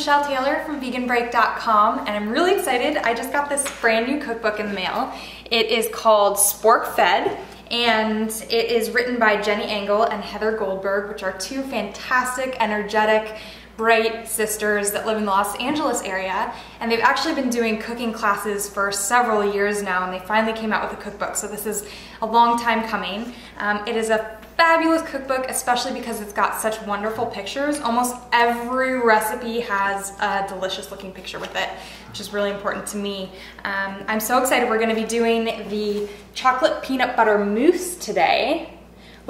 Michelle Taylor from veganbreak.com and I'm really excited. I just got this brand new cookbook in the mail. It is called Spork Fed and it is written by Jenny Engel and Heather Goldberg, which are two fantastic, energetic, bright sisters that live in the Los Angeles area and they've actually been doing cooking classes for several years now and they finally came out with a cookbook so this is a long time coming. Um, it is a fabulous cookbook, especially because it's got such wonderful pictures. Almost every recipe has a delicious looking picture with it, which is really important to me. Um, I'm so excited. We're gonna be doing the chocolate peanut butter mousse today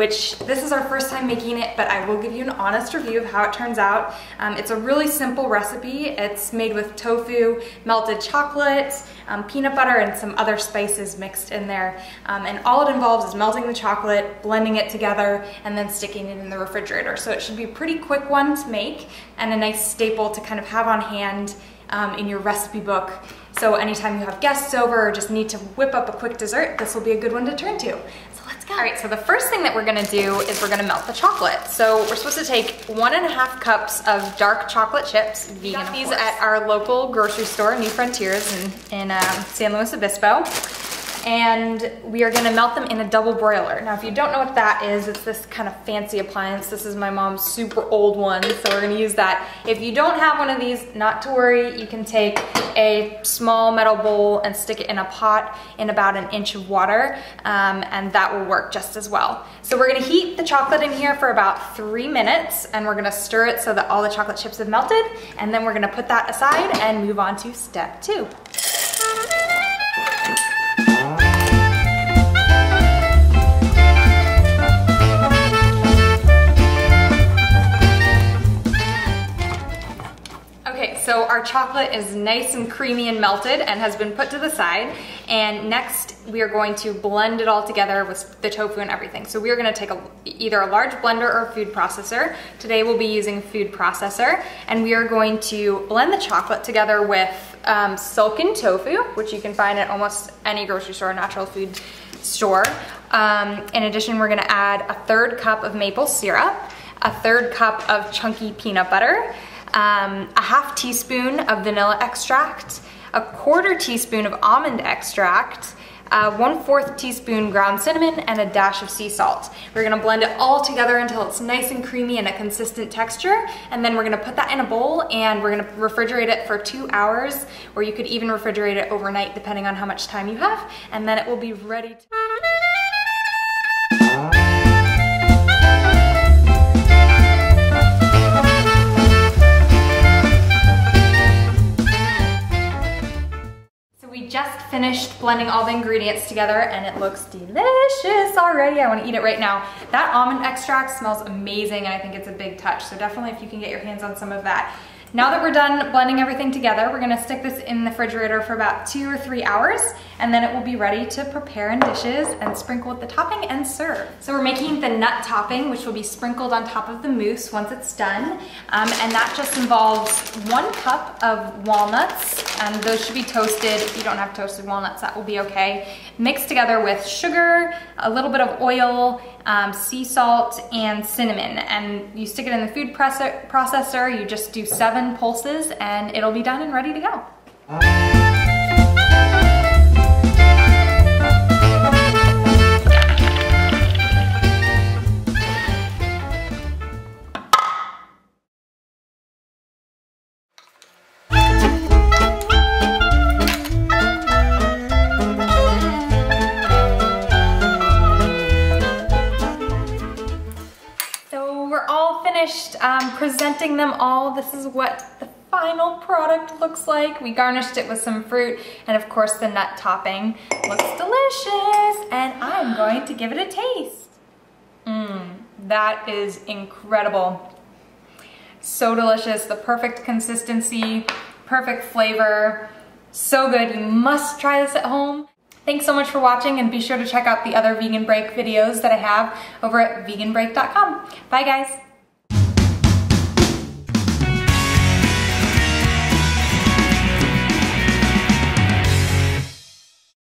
which this is our first time making it, but I will give you an honest review of how it turns out. Um, it's a really simple recipe. It's made with tofu, melted chocolate, um, peanut butter, and some other spices mixed in there. Um, and all it involves is melting the chocolate, blending it together, and then sticking it in the refrigerator. So it should be a pretty quick one to make and a nice staple to kind of have on hand um, in your recipe book. So anytime you have guests over or just need to whip up a quick dessert, this will be a good one to turn to. All right, so the first thing that we're gonna do is we're gonna melt the chocolate. So we're supposed to take one and a half cups of dark chocolate chips, vegan Got These at our local grocery store, New Frontiers in, in um, San Luis Obispo and we are gonna melt them in a double broiler. Now, if you don't know what that is, it's this kind of fancy appliance. This is my mom's super old one, so we're gonna use that. If you don't have one of these, not to worry, you can take a small metal bowl and stick it in a pot in about an inch of water, um, and that will work just as well. So we're gonna heat the chocolate in here for about three minutes, and we're gonna stir it so that all the chocolate chips have melted, and then we're gonna put that aside and move on to step two. Our chocolate is nice and creamy and melted and has been put to the side. And next we are going to blend it all together with the tofu and everything. So we are gonna take a, either a large blender or a food processor. Today we'll be using a food processor and we are going to blend the chocolate together with um, silken tofu, which you can find at almost any grocery store, or natural food store. Um, in addition, we're gonna add a third cup of maple syrup, a third cup of chunky peanut butter, um, a half teaspoon of vanilla extract, a quarter teaspoon of almond extract, uh, one fourth teaspoon ground cinnamon, and a dash of sea salt. We're gonna blend it all together until it's nice and creamy and a consistent texture, and then we're gonna put that in a bowl and we're gonna refrigerate it for two hours, or you could even refrigerate it overnight depending on how much time you have, and then it will be ready to finished blending all the ingredients together and it looks delicious already. I wanna eat it right now. That almond extract smells amazing and I think it's a big touch. So definitely if you can get your hands on some of that, now that we're done blending everything together, we're gonna stick this in the refrigerator for about two or three hours, and then it will be ready to prepare in dishes and sprinkle with the topping and serve. So we're making the nut topping, which will be sprinkled on top of the mousse once it's done. Um, and that just involves one cup of walnuts, and those should be toasted. If you don't have toasted walnuts, that will be okay. Mixed together with sugar, a little bit of oil, um, sea salt, and cinnamon. And you stick it in the food processor, you just do seven pulses, and it'll be done and ready to go. Um, presenting them all. This is what the final product looks like. We garnished it with some fruit and of course the nut topping. Looks delicious and I'm going to give it a taste. Mmm, that is incredible. So delicious, the perfect consistency, perfect flavor, so good. You must try this at home. Thanks so much for watching and be sure to check out the other Vegan Break videos that I have over at veganbreak.com. Bye guys.